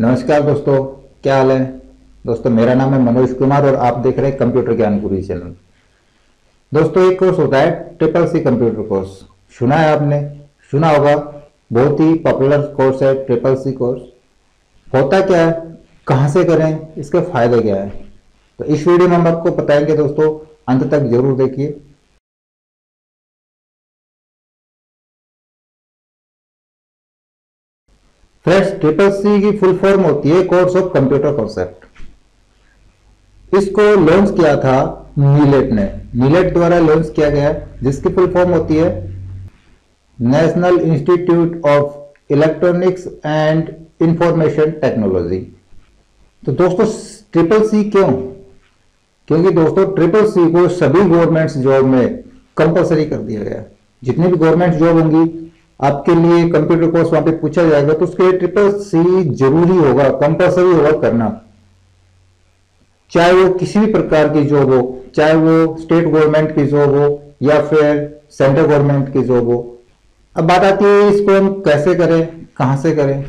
नमस्कार दोस्तों, क्या हाल है? दोस्तों, मेरा नाम है मनोज कुमार और आप देख रहे हैं कंप्यूटर ज्ञानपुरी चैनल। दोस्तों, एक कोर्स होता है, ट्रिपल सी कंप्यूटर कोर्स। सुना है आपने? सुना होगा। बहुत ही पॉपुलर कोर्स है, ट्रिपल सी कोर्स। होता क्या है? कहाँ से करें? इसके फ़ायदे क्या है? तो इस वीडियो में हम आपको बताएँगे दोस्तों, अंत तक ज़रूर देखिए। फ्रेंड्स ट्रिपल सी की फुल फॉर्म होती है कोर्स ऑफ़ कंप्यूटर कॉन्सेप्ट इसको लॉन्च किया था नीलेट ने। नीलेट द्वारा लॉन्च किया गया जिसकी फुल फॉर्म होती है national institute of electronics and information technology तो दोस्तों ट्रिपल सी क्यों? क्योंकि दोस्तों ट्रिपल सी को सभी गवर्नमेंट जॉब में कंपलसरी कर दिया गया जितनी भी गवर्नमेंट जॉब होंगी आपके लिए कंप्यूटर कोर्स वहाँ पे पूछा जाएगा तो उसके लिए ट्रिपल सी ज़रूरी होगा कंपल्सरी होगा करना। चाहे वो किसी भी प्रकार की जॉब हो, चाहे वो स्टेट गवर्नमेंट की जॉब हो, या फिर सेंट्रल गवर्नमेंट की जॉब हो। अब बात आती है इसको हम कैसे करें, कहाँ से करें?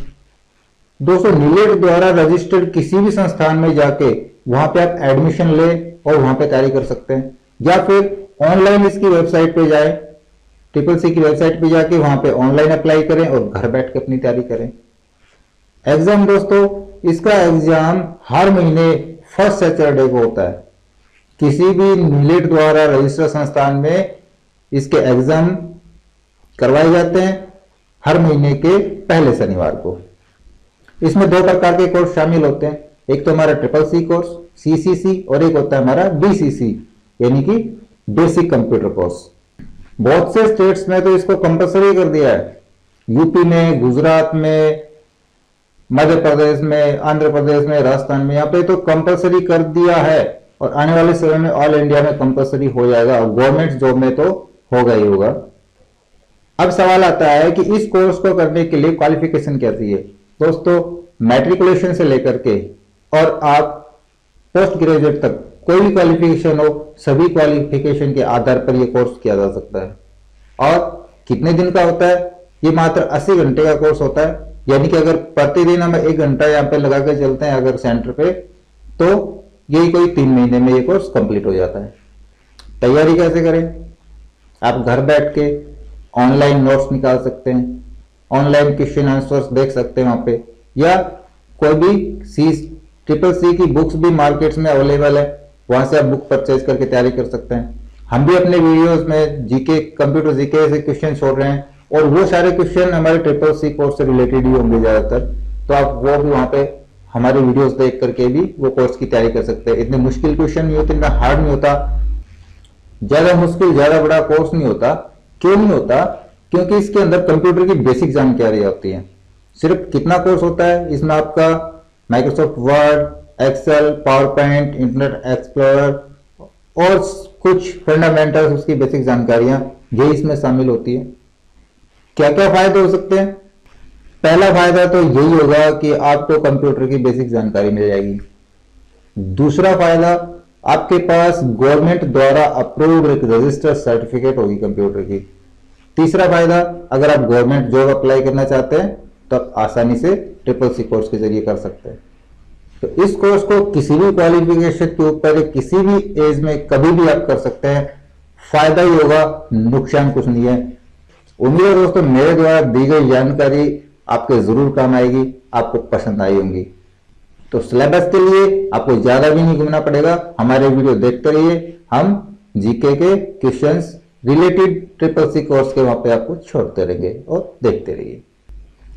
दोस्तों नीलेट द्वारा रजिस्टर्ड किसी भी संस्थान में जाके वहाँ पे आप एडमिशन ले और वहाँ पे तैयारी कर सकते हैं। या फिर ऑनलाइन इसकी वेबसाइट पे जाए ट्रिपल सी की वेबसाइट पे जाके वहाँ पे ऑनलाइन अप्लाई करें और घर बैठ के अपनी तैयारी करें। एग्ज़ाम दोस्तों, इसका एग्ज़ाम हर महीने फ़र्स्ट सैटरडे को होता है। किसी भी नीलेट द्वारा रजिस्टर संस्थान में इसके एग्ज़ाम करवाए जाते हैं हर महीने के पहले शनिवार को। इसमें दो प्रकार के कोर्स शामिल होते हैं। एक तो हमारा ट्रिपल सी कोर्स सीसीसी और एक होता है हमारा बीसीसी यानी कि बेसिक कंप्यूटर कोर्स बहुत से स्टेट्स में तो इसको कंपलसरी कर दिया है। यूपी में, गुजरात में, मध्य प्रदेश में, आंध्र प्रदेश में, राजस्थान में, यहाँ पे तो कंपलसरी कर दिया है और आने वाले समय में ऑल इंडिया में कंपलसरी हो जाएगा और गवर्नमेंट जॉब में तो होगा ही होगा। अब सवाल आता है कि इस कोर्स को करने के लिए क्वालिफिकेशन क्या चाहिए दोस्तों मैट्रिकुलेशन से लेकर के और आप पोस्ट ग्रेजुएट तक कोई भी क्वालिफिकेशन हो, सभी क्वालिफिकेशन के आधार पर यह कोर्स किया जा सकता है। और कितने दिन का होता है? ये मात्र 80 घंटे का कोर्स होता है। यानी कि अगर प्रतिदिन हम एक घंटा यहाँ पे लगा के चलते हैं अगर सेंटर पे तो यही कोई तीन महीने में ये कोर्स कंप्लीट हो जाता है। तैयारी कैसे करें? आप घर बैठ के ऑनलाइन नोट्स निकाल सकते हैं। ऑनलाइन क्वेश्चन आंसर्स देख सकते हैं वहाँ पे। या कोई भी सी ट्रिपल सी की बुक्स भी मार्केट्स में अवेलेबल है। वहाँ से आप बुक परचेज करके तैयारी कर सकते हैं। हम भी अपने वीडियोस में जीके कंप्यूटर जीके से क्वेश्चन छोड़ रहे हैं और वो सारे क्वेश्चन हमारे ट्रिपल सी कोर्स से रिलेटेड ही होंगे ज़्यादातर। तो आप वो भी वहाँ पे हमारे वीडियोस देख करके भी वो कोर्स की तैयारी कर सकते हैं। इतने मुश्किल क्वेश्चन नहीं होते, इतना हार्ड नहीं होता। ज़्यादा मुश्किल, ज़्यादा बड़ा कोर्स नहीं होता। क्यों नहीं होता? क्योंकि इसके अंदर कंप्यूटर की बेसिक जानकारी होती है। सिर्फ़ कितना कोर्स होता है, इसमें आपका Microsoft Word Excel PowerPoint Internet Explorer और कुछ फंडामेंटल्स उसकी बेसिक जानकारियाँ ये इसमें शामिल होती है। क्या क्या फ़ायदे हो सकते हैं? पहला फ़ायदा तो यही होगा कि आपको कंप्यूटर की बेसिक जानकारी मिल जाएगी। दूसरा फ़ायदा, आपके पास गवर्नमेंट द्वारा अप्रूव्ड एक रजिस्टर सर्टिफिकेट होगी कंप्यूटर की। तीसरा फ़ायदा, अगर आप गवर्नमेंट जॉब अप्लाई करना चाहते हैं तो आप आसानी से ट्रिपल सी कोर्स के ज़रिए कर सकते हैं। तो इस कोर्स को किसी भी क्वालिफिकेशन के ऊपर किसी भी एज में कभी भी आप कर सकते हैं। फ़ायदा ही होगा, नुकसान कुछ नहीं है। उम्मीद है दोस्तों, मेरे द्वारा दी गई जानकारी आपके ज़रूर काम आएगी, आपको पसंद आई होंगी। तो सिलेबस के लिए आपको ज़्यादा भी नहीं घूमना पड़ेगा, हमारे वीडियो देखते रहिए। हम जीके के questions related triple C course के वहाँ पे आपको छोड़ते रहेंगे और देखते रहिए।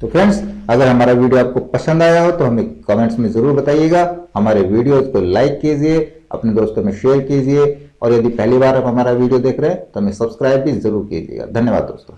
तो फ्रेंड्स अगर हमारा वीडियो आपको पसंद आया हो तो हमें कमेंट्स में ज़रूर बताइएगा। हमारे वीडियोस को लाइक कीजिए, अपने दोस्तों में शेयर कीजिए, और यदि पहली बार आप हमारा वीडियो देख रहे हैं तो हमें सब्सक्राइब भी ज़रूर कीजिएगा। धन्यवाद दोस्तों।